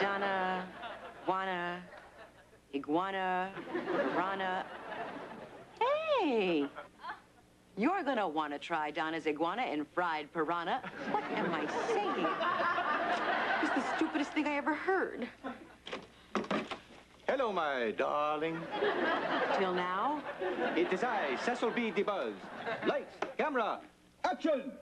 Donna, Juana, Iguana, Piranha. Hey! You're gonna want to try Donna's iguana and fried piranha. What am I saying? It's the stupidest thing I ever heard. Hello, my darling. Till now? It is I, Cecil B. DeBuzz. Lights, camera, action!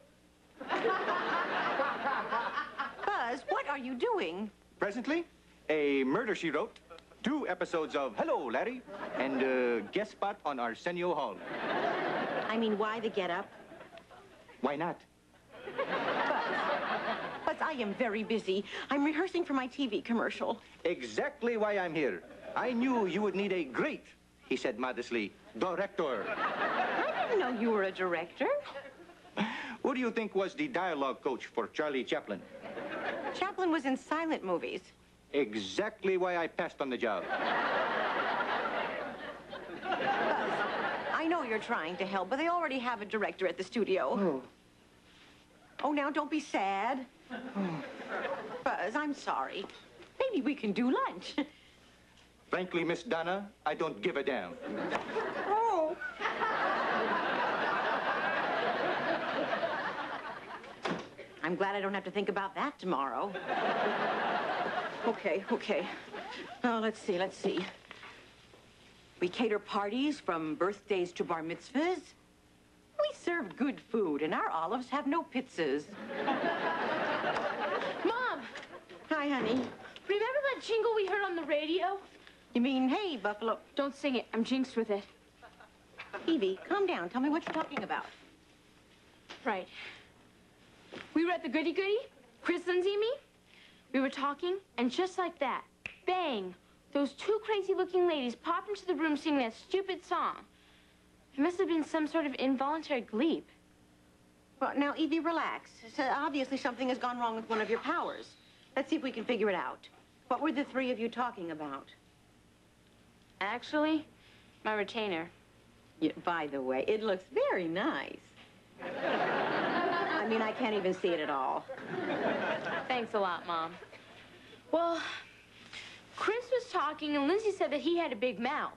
Buzz, what are you doing? Presently, a murder she wrote, two episodes of Hello, Larry, and a guest spot on Arsenio Hall. I mean, why the get up? Why not? But, but I am very busy. I'm rehearsing for my TV commercial. Exactly why I'm here. I knew you would need a great, he said modestly, director. I didn't know you were a director. Who do you think was the dialogue coach for Charlie Chaplin? Chaplin was in silent movies. Exactly why I passed on the job. Buzz, I know you're trying to help, but they already have a director at the studio. Oh. Oh, now don't be sad. Buzz, I'm sorry. Maybe we can do lunch. Frankly, Miss Donna, I don't give a damn. Oh. I'm glad I don't have to think about that tomorrow. Okay, okay. Oh, let's see, let's see. We cater parties from birthdays to bar mitzvahs. We serve good food, and our olives have no pizzas. Mom, Hi, honey. remember that jingle we heard on the radio? You mean, hey, Buffalo. Don't sing it. I'm jinxed with it. Evie, calm down. Tell me what you're talking about. Right. We were at the goody goody, Chris Lindsay and me. We were talking, and just like that, bang, those two crazy looking ladies popped into the room singing that stupid song. It must have been some sort of involuntary gleep. Well, now, Evie, relax. So obviously, something has gone wrong with one of your powers. Let's see if we can figure it out. What were the three of you talking about? Actually, my retainer. Yeah, by the way, it looks very nice. I mean, I can't even see it at all. Thanks a lot, Mom. Well, Chris was talking, and Lindsay said that he had a big mouth.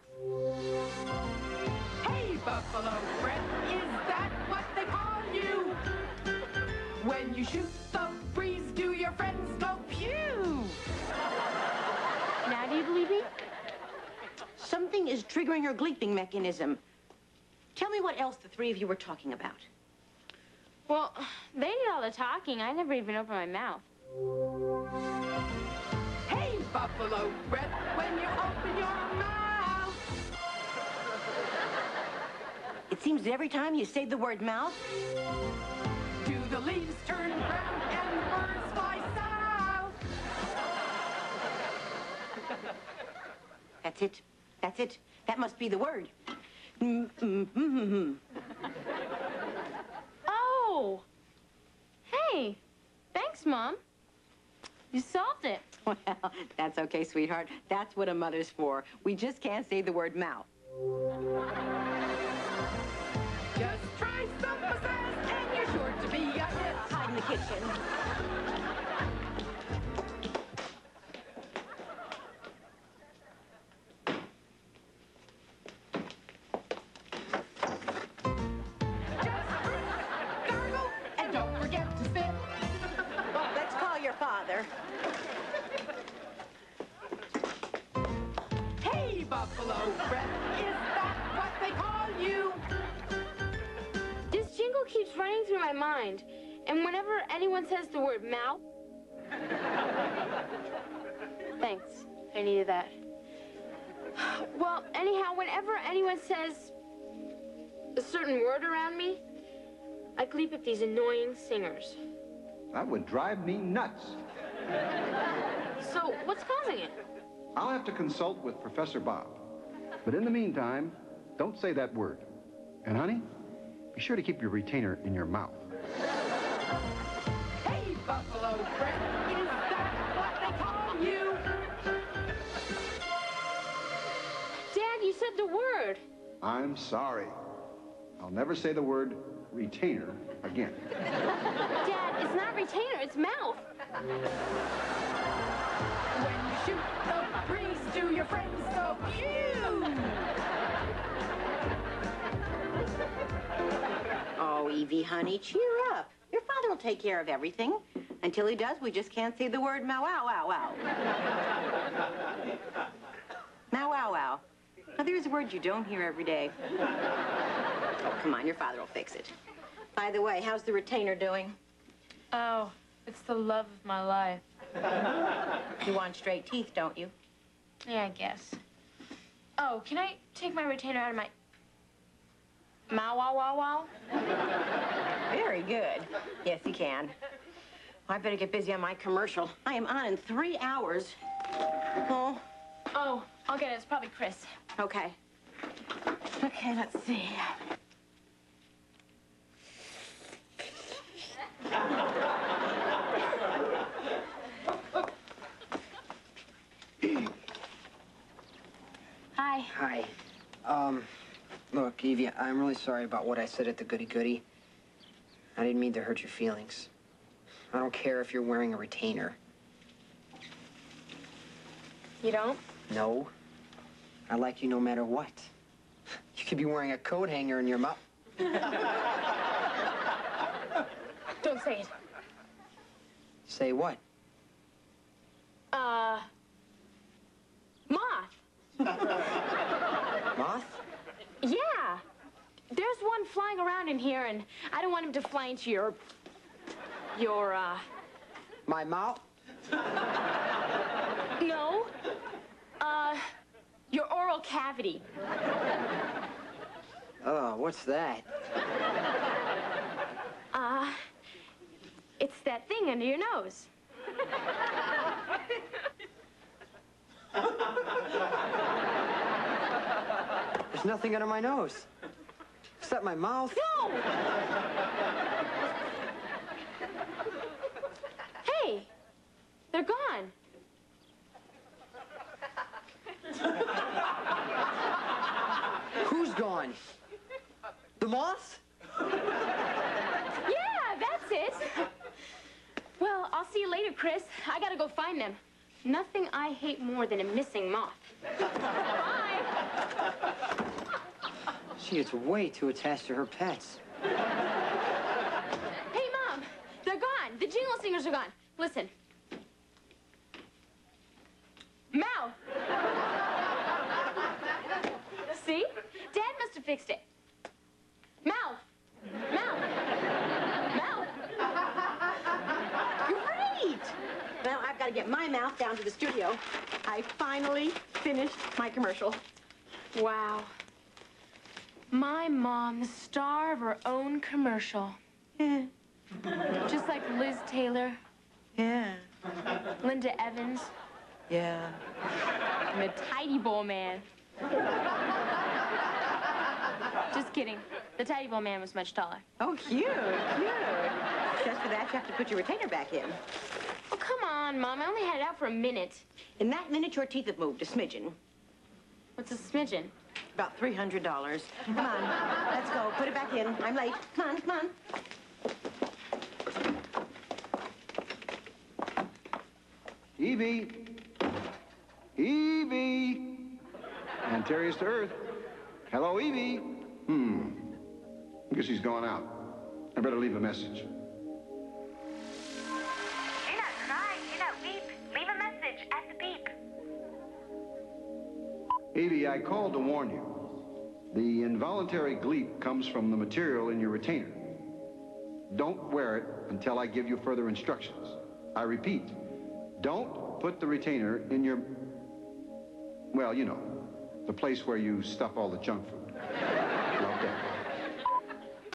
Hey, Buffalo Fred, is that what they call you? When you shoot the breeze, do your friends go pew? Now do you believe me? Something is triggering your gleeping mechanism. Tell me what else the three of you were talking about. Well, they did all the talking. I never even opened my mouth. Hey, Buffalo Fred, when you open your mouth. It seems that every time you say the word mouth, Do the leaves turn brown and the birds fly south? that's it. That's it. That must be the word. Mm, mm, mm, mm, mm. Oh! Hey! Thanks, Mom. You solved it. Well, that's okay, sweetheart. That's what a mother's for. We just can't say the word mouth. Just try some pizzazz and you're sure to be a hit. Hide in the kitchen. You? This jingle keeps running through my mind. And whenever anyone says the word mouth. Thanks. I needed that. Well, anyhow, whenever anyone says a certain word around me, I gleep at these annoying singers. That would drive me nuts. So, what's causing it? I'll have to consult with Professor Bob. But in the meantime, don't say that word. And honey, be sure to keep your retainer in your mouth. Hey, Buffalo Fred, is that what they call you? Dad, you said the word. I'm sorry. I'll never say the word retainer again. Dad, it's not retainer, it's mouth. When shoot the breeze, do your friends go pew? Evie, honey, cheer up. Your father will take care of everything. Until he does, we just can't say the word mow wow wow wow. mow wow wow. Now, there's a word you don't hear every day. Oh, come on, your father will fix it. By the way, how's the retainer doing? Oh, it's the love of my life. You want straight teeth, don't you? Yeah, I guess. Oh, can I take my retainer out of my... Mow wow wow wow? Very good. Yes, you can. I better get busy on my commercial. I am on in three hours. Oh, Oh, I'll get it. It's probably Chris. okay. Okay, let's see. Hi. Hi. Um, look, Evie, I'm really sorry about what I said at the Goody Goody. I didn't mean to hurt your feelings. I don't care if you're wearing a retainer. You don't? No. I like you no matter what. You could be wearing a coat hanger in your mouth. Don't say it. Say what? Uh... Moth. Moth? Yeah. There's one flying around in here, and I don't want him to fly into your... Your, uh... My mouth? No. Uh... Your oral cavity. Oh, what's that? Uh... It's that thing under your nose. There's nothing under my nose. My mouth. No! hey! They're gone. Who's gone? The moth? Yeah, that's it. Well, I'll see you later, Chris. I gotta go find them. Nothing I hate more than a missing moth. Bye. She is way too attached to her pets. Hey, Mom. They're gone. The jingle singers are gone. Listen. Mouth. See? Dad must have fixed it. Mouth. Mouth. Mouth. Great! Well, I've got to get my mouth down to the studio. I finally finished my commercial. Wow. My mom, the star of her own commercial. Yeah. Just like Liz Taylor, Yeah. Linda Evans, Yeah. and the Tidy Bowl Man. Just kidding. The Tidy Bowl Man was much taller. Oh, cute, cute. Just for that, you have to put your retainer back in. Oh, come on, Mom. I only had it out for a minute. In that minute, your teeth have moved a smidgen. What's a smidgen? About $300. Come on, let's go. Put it back in. I'm late. Come on, come on. Evie! Evie! Antareus to Earth. Hello, Evie. Hmm. I guess he's gone out. I better leave a message. Evie, I called to warn you. The involuntary gleep comes from the material in your retainer. Don't wear it until I give you further instructions. I repeat, don't put the retainer in your, well, you know, the place where you stuff all the junk food. That.